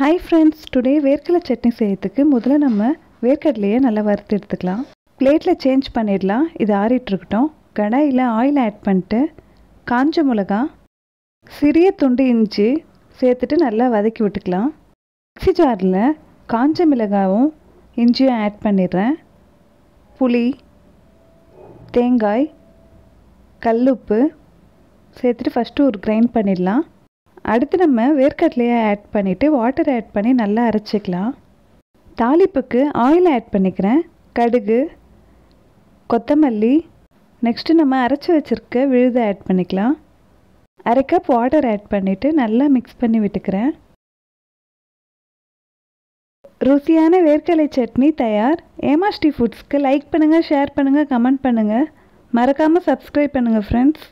Hi friends today வேர்க்கடலை சட்னி செய்யறதுக்கு முதல்ல நம்ம வேர்க்கடலையை நல்லா வறுத்து எடுத்துக்கலாம். பிளேட்டில் சேஞ்ச் பண்ணிடலாம். இது ஆறிட்டு இருக்கட்டும். கடாயில் ஆயில் ஆட் பண்ணிட்டு காஞ்ச மிளகா சிறிய துண்டு இஞ்சி சேர்த்துட்டு நல்லா வதக்கி விட்டுக்கலாம். மிக்ஸி ஜாரில் காஞ்ச மிளகாவும் இஞ்சியும் ஆட் பண்ணிடுறேன். புளி தேங்காய் கல்லுப்பு சேர்த்துட்டு ஃபஸ்ட்டு ஒரு கிரைண்ட் பண்ணிடலாம். அடுத்து நம்ம வேர்க்கடலையை ஆட் பண்ணிவிட்டு வாட்டர் ஆட் பண்ணி நல்லா அரைச்சிக்கலாம். தாளிப்புக்கு ஆயில் ஆட் பண்ணிக்கிறேன். கடுகு கொத்தமல்லி. நெக்ஸ்ட்டு நம்ம அரைச்சி வச்சுருக்க விழுதை ஆட் பண்ணிக்கலாம். அரை கப் வாட்டர் ஆட் பண்ணிவிட்டு நல்லா மிக்ஸ் பண்ணி விட்டுக்கிறேன். ருசியான வேர்க்கடலை சட்னி தயார். ஏமாஸ்டி ஃபுட்ஸ்க்கு லைக் பண்ணுங்கள் ஷேர் பண்ணுங்கள் கமெண்ட் பண்ணுங்கள் மறக்காமல் சப்ஸ்கிரைப் பண்ணுங்கள் ஃப்ரெண்ட்ஸ்